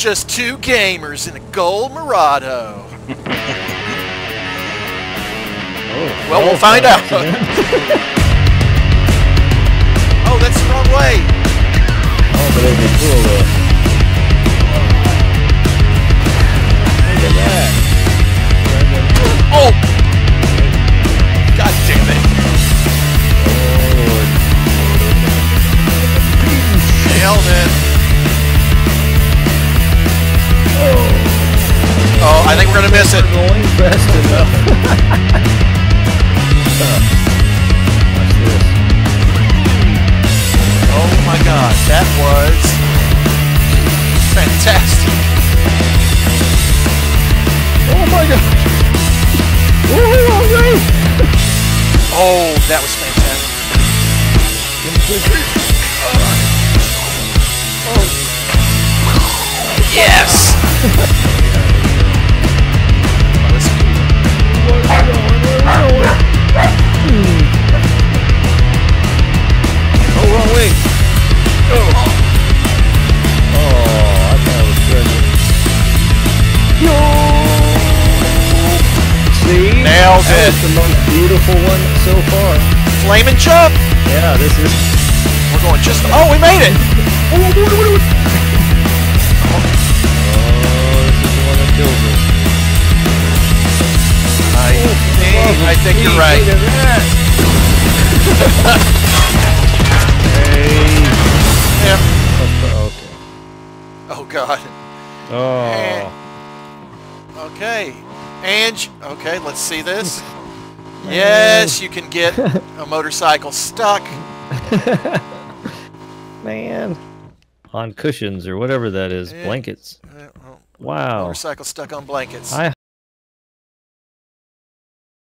just two gamers in a gold Mirado. Oh, Well, we'll find out. Oh, that's the wrong way. oh, but it'd be cool though. Look at that. Oh! God damn it. Oh, Hell, man. I think we're gonna miss it. Going fast enough. Watch this. Oh my god, that was fantastic. Oh my god! Oh! Oh, that was fantastic. Yes! Nailed that it. the most beautiful one so far. Flame and jump! Yeah, this is. We're going just. Oh, we made it! Oh, this is the one that kills us. I think, I think you're right. Look at that! hey! Yeah. Okay. Oh god. Oh. Okay. Oh. Ange. Okay, let's see this. Yes, you can get a motorcycle stuck. Man. On cushions or whatever that is. Blankets. Wow. Motorcycle stuck on blankets. I